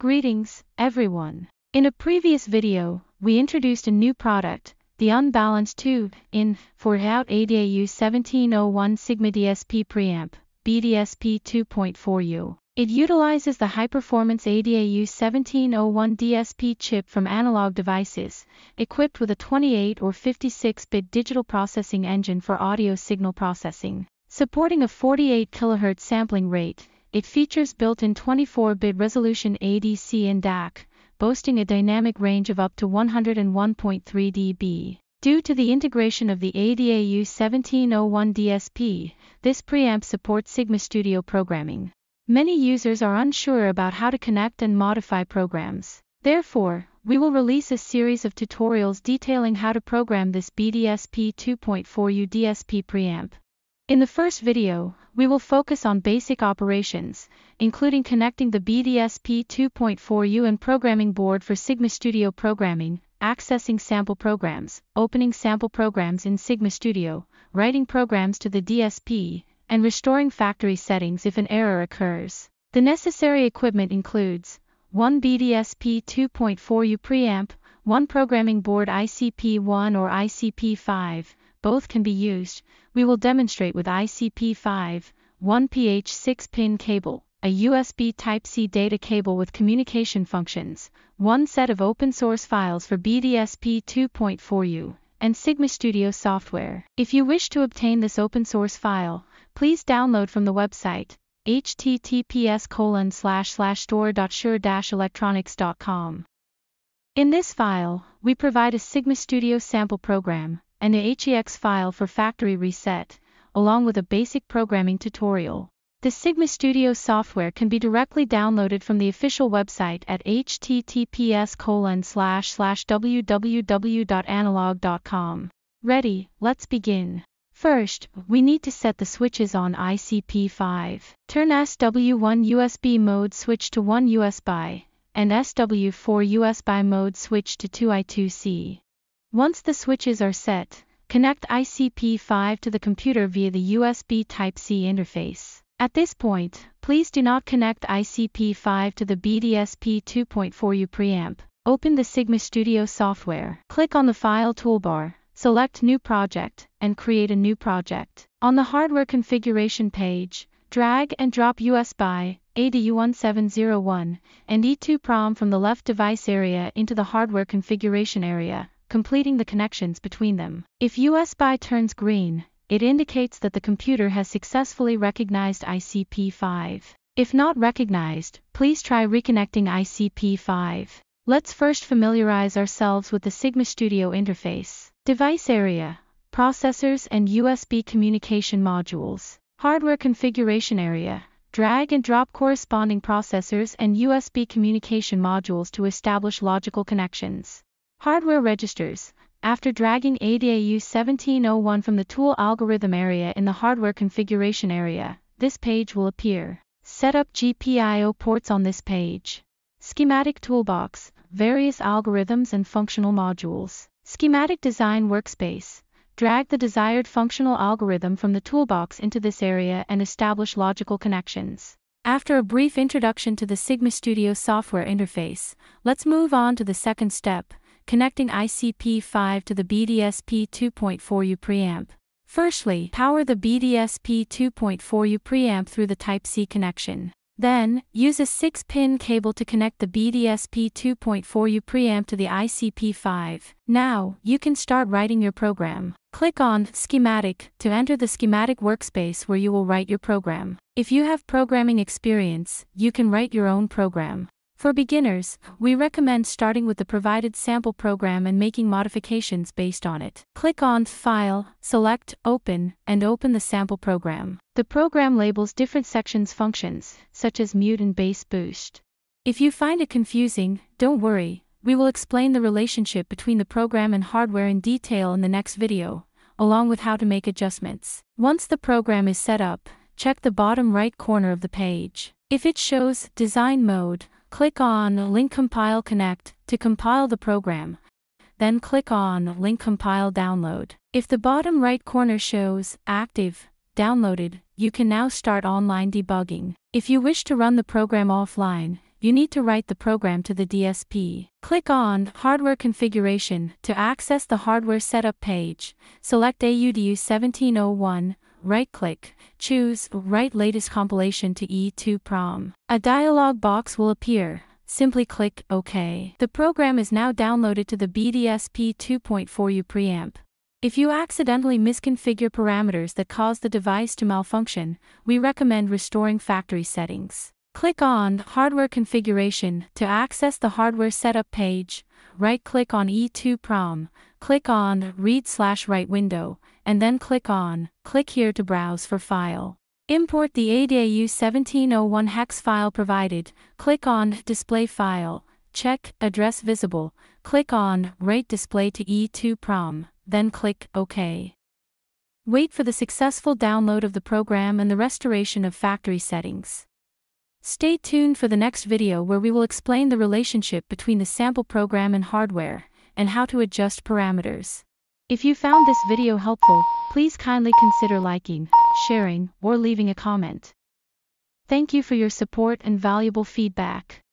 Greetings, everyone. In a previous video, we introduced a new product, the Unbalanced 2 in for out ADAU 1701 Sigma DSP preamp, BDSP 2.4U. It utilizes the high-performance ADAU 1701 DSP chip from Analog Devices, equipped with a 28 or 56-bit digital processing engine for audio signal processing. Supporting a 48 kHz sampling rate, it features built-in 24-bit resolution ADC and DAC, boasting a dynamic range of up to 101.3 dB. Due to the integration of the ADAU 1701 DSP, this preamp supports Sigma Studio programming. Many users are unsure about how to connect and modify programs. Therefore, we will release a series of tutorials detailing how to program this BDSP 2.4U DSP preamp. In the first video, we will focus on basic operations, including connecting the BDSP 2.4U and programming board for Sigma Studio programming, accessing sample programs, opening sample programs in Sigma Studio, writing programs to the DSP, and restoring factory settings if an error occurs. The necessary equipment includes 1 BDSP 2.4U preamp, 1 programming board ICP1 or ICP5, both can be used, we will demonstrate with ICP5, 1 PH6 pin cable, a USB Type-C data cable with communication functions, one set of open source files for BDSP 2.4U, and Sigma Studio software. If you wish to obtain this open source file, please download from the website https colon slash slash store.sure-electronics.com. In this file, we provide a Sigma Studio sample program, and a HEX file for factory reset, along with a basic programming tutorial. The Sigma Studio software can be directly downloaded from the official website at https www.analog.com. Ready, let's begin. First, we need to set the switches on ICP5. Turn SW1 USB mode switch to 1 USB, and SW4 USB mode switch to 2I2C. Once the switches are set, connect ICP5 to the computer via the USB Type-C interface. At this point, please do not connect ICP5 to the BDSP 2.4U preamp. Open the Sigma Studio software. Click on the File toolbar, select New Project, and create a new project. On the Hardware Configuration page, drag and drop USB, ADAU1701, and E2PROM from the left device area into the Hardware Configuration area completing the connections between them. If USB turns green, it indicates that the computer has successfully recognized ICP5. If not recognized, please try reconnecting ICP5. Let's first familiarize ourselves with the Sigma Studio interface. Device area, processors and USB communication modules. Hardware configuration area, drag and drop corresponding processors and USB communication modules to establish logical connections. Hardware registers. After dragging ADAU 1701 from the tool algorithm area in the hardware configuration area, this page will appear. Set up GPIO ports on this page. Schematic toolbox, various algorithms and functional modules. Schematic design workspace. Drag the desired functional algorithm from the toolbox into this area and establish logical connections. After a brief introduction to the Sigma Studio software interface, let's move on to the second step, connecting ICP5 to the BDSP 2.4U preamp. Firstly, power the BDSP 2.4U preamp through the Type-C connection. Then, use a 6-pin cable to connect the BDSP 2.4U preamp to the ICP5. Now, you can start writing your program. Click on Schematic to enter the schematic workspace where you will write your program. If you have programming experience, you can write your own program. For beginners, we recommend starting with the provided sample program and making modifications based on it. Click on File, select Open, and open the sample program. The program labels different sections functions, such as mute and bass boost. If you find it confusing, don't worry, we will explain the relationship between the program and hardware in detail in the next video, along with how to make adjustments. Once the program is set up, check the bottom right corner of the page. If it shows Design Mode, Click on Link Compile Connect to compile the program. Then click on Link Compile Download. If the bottom right corner shows Active, Downloaded, you can now start online debugging. If you wish to run the program offline, you need to write the program to the DSP. Click on Hardware Configuration to access the hardware setup page. Select ADAU 1701, right-click, choose Write Latest Compilation to EEPROM. A dialog box will appear. Simply click OK. The program is now downloaded to the BDSP 2.4U preamp. If you accidentally misconfigure parameters that cause the device to malfunction, we recommend restoring factory settings. Click on Hardware Configuration to access the hardware setup page. Right-click on EEPROM, click on Read Slash Write window, and then click on Click here to browse for file. Import the ADAU 1701 hex file provided, click on Display File, check Address Visible, click on Write Display to E2 Prom, then click OK. Wait for the successful download of the program and the restoration of factory settings. Stay tuned for the next video where we will explain the relationship between the sample program and hardware, and how to adjust parameters. If you found this video helpful, please kindly consider liking, sharing, or leaving a comment. Thank you for your support and valuable feedback.